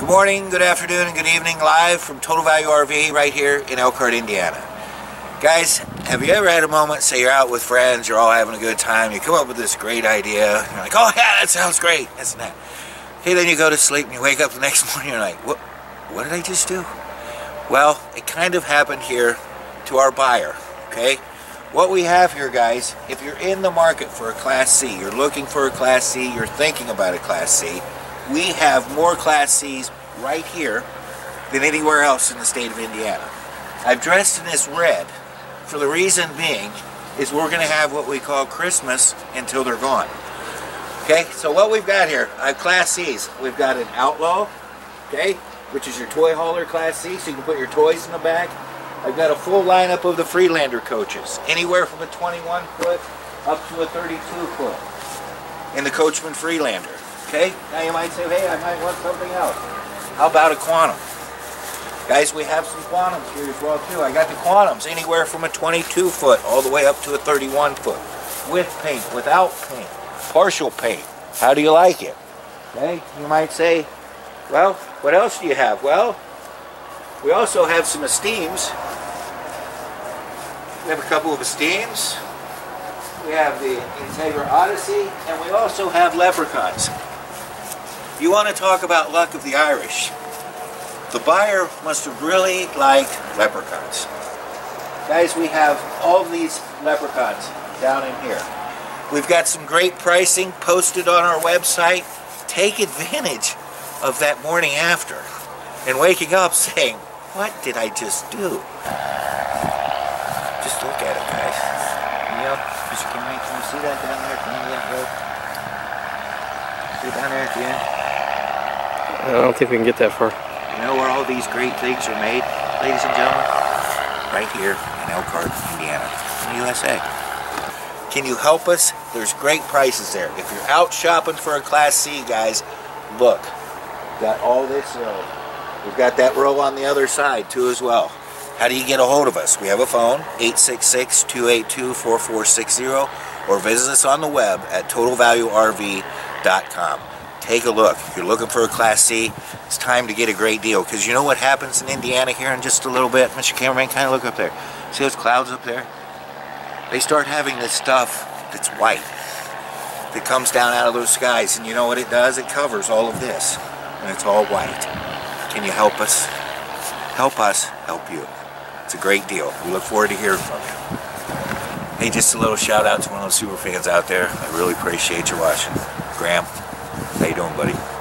Good morning, good afternoon, and good evening live from Total Value RV right here in Elkhart, Indiana. Guys, have you ever had a moment, say you're out with friends, you're all having a good time, you come up with this great idea, you're like, oh yeah, that sounds great, isn't that. Okay, then you go to sleep and you wake up the next morning, you're like, what, what did I just do? Well, it kind of happened here to our buyer, okay? What we have here, guys, if you're in the market for a Class C, you're looking for a Class C, you're thinking about a Class C, we have more Class Cs right here than anywhere else in the state of Indiana. I've dressed in this red for the reason being is we're going to have what we call Christmas until they're gone. Okay, so what we've got here, I have Class Cs. We've got an Outlaw, okay, which is your toy hauler Class C, so you can put your toys in the back. I've got a full lineup of the Freelander coaches, anywhere from a 21 foot up to a 32 foot in the Coachmen Freelander. Okay, now you might say, hey, I might want something else. How about a Quantum? Guys, we have some Quantums here as well too. I got the Quantums anywhere from a 22 foot all the way up to a 31 foot. With paint, without paint partial paint. How do you like it? Okay, you might say, well, what else do you have? Well, we also have some Esteems. We have a couple of Esteems. We have the Entegra Odyssey, and we also have Leprechauns. You want to talk about luck of the Irish. The buyer must have really liked Leprechauns. Guys, we have all these Leprechauns down in here. We've got some great pricing posted on our website. Take advantage of that morning after and waking up saying, what did I just do? Just look at it, guys. Yep. Mr. Kimmy, can you see that down there? Can you? See down there at the end? I don't think we can get that far. You know where all these great things are made, ladies and gentlemen? Right here in Elkhart, Indiana, in the USA. Can you help us? There's great prices there. If you're out shopping for a Class C, guys, look. Got all this row. We've got that row on the other side, too, as well. How do you get a hold of us? We have a phone, 866-282-4460, or visit us on the web at totalvaluerv.com. Take a look. If you're looking for a Class C, it's time to get a great deal. Because you know what happens in Indiana here in just a little bit? Mr. Cameraman, kind of look up there. See those clouds up there? they start having this stuff that's white that comes down out of those skies and you know what it does it covers all of this and it's all white can you help us help us help you it's a great deal we look forward to hearing from you hey just a little shout out to one of those super fans out there I really appreciate you watching Graham how you doing buddy